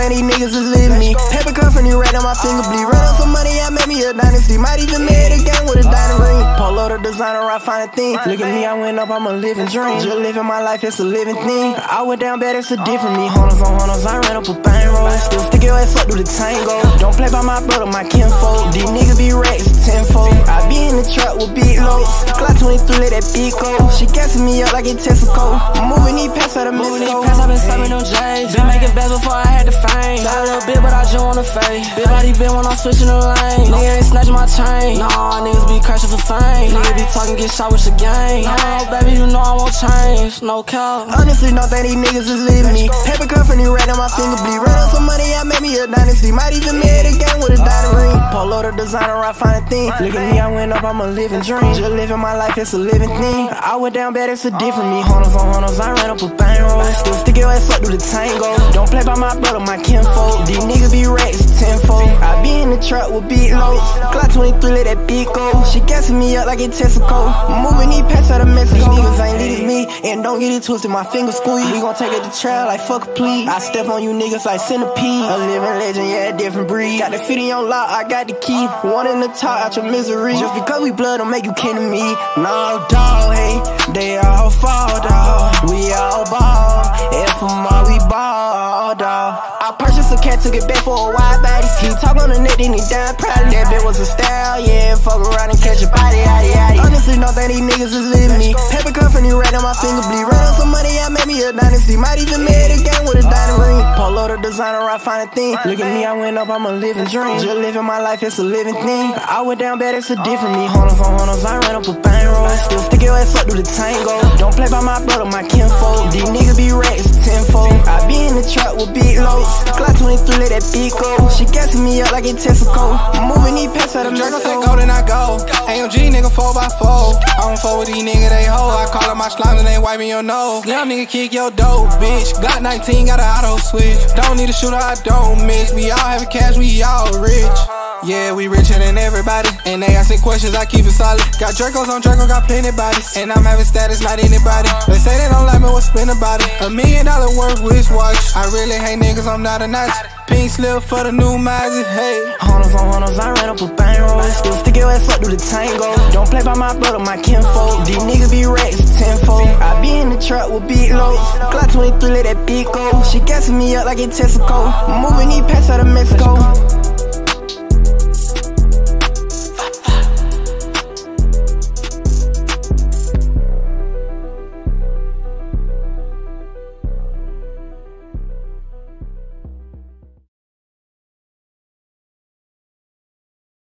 think these niggas is leaving me. Paper company right on my finger bleed. Run up some money, I made me a dynasty. Might even made a game with a diamond ring. Polo the designer, I find a thing. Look at me, I went up, I'm a living dream. Just living my life, it's a living thing. I went down bad, it's a different me. Hunters on hunters, I ran up a bang roll. Still stick your ass up through the tango. Don't play by my brother, my kinfolk. These niggas be racks tenfold. I be in the trap with big loads. Glock 23, let that go. She gassing me up like a Texaco. Moving these past out of Moving these past, I been serving them J's. Been making bets before I had the fame. Got a little bit, but I just wanna fade. Big body been when I'm switching the lane. Nigga ain't snatching my chain. Nah, niggas be crashing for fame. Nigga be talking, get shot with the gang. Oh, baby, you know I won't change. No cap. Honestly, don't think these niggas is leaving me. Paper company right on my finger bleed. Run up some money, I made me a dynasty. Might even made a game with a the designer, I find a thing. Look at me, I went up, I'm a living dream. Just living my life, it's a living thing. I went down bad, it's a different me. Hunters on hunters, I ran up a bang roll. Still stick your ass up through the tango. Don't play by my brother, my kinfolk. These niggas be racks tenfold. I be in the trap with big loads. Glock 23, let that beat go. She gassing me up like a Texaco. Moving these past out of Mexico. These niggas ain't leading me, and don't get it twisted, my finger squeeze. We gon' take it to trial like fuck a plea. I step on you niggas like centipede. A living legend, yeah, different breed. Got the 50 on lock, I got the key. One in the top, out your misery. Just because we blood don't make you kin to me. No, dog, hey, they all fall, dog. We all ball. If I'm all we ball, dog. I purchased a cat, took it back for a wide body. He talk on the net, then he died proudly. That bitch was a style, yeah. Fuck around and catch a body, yaddy, yaddy. Honestly, don't think these niggas is leaving me. Paper company right on my finger bleed. Run up some money, I made me a dynasty. Might even made a game with a diamond the designer, I find a thing. Look at me, I went up, I'm a living dream. Just living my life, it's a living thing. I went down bad, it's a oh. different me. Hunters on hunters, I ran up a bang roll. Still stick your ass up through the tango. Don't play by my brother, my kinfolk. These niggas be racks tenfold. I be in the trap with big loads. Glock 23, let that beat go. She gassing me up like a Texaco. Moving these past out of Draco say go, then I go. AMG nigga 4x4. I don't fuck with these niggas, they hoe. I call up my slimes and they wiping your nose. Young nigga kick your dope, bitch. Got 19, got an auto switch. Don't need a shooter, I don't miss. We all have cash, we all rich. Yeah, we richer than everybody. And they asking questions, I keep it solid. Got Dracos on Draco, got plenty bodies. And I'm having status, not anybody. They say they don't like me, what spin about it? A million dollar worth wristwatch. I really hate niggas, I'm not a Nazi. Pink slip for the new Mazzy, hey. Hunters on hunters, I ran up a bang roll. Still stick your ass up through the tango. Don't play by my brother, my kinfolk. These niggas be racks tenfold. Truck with big loads. Glock 23, let that beat go. She gassing me up like in Texaco. Moving these packs out of Mexico.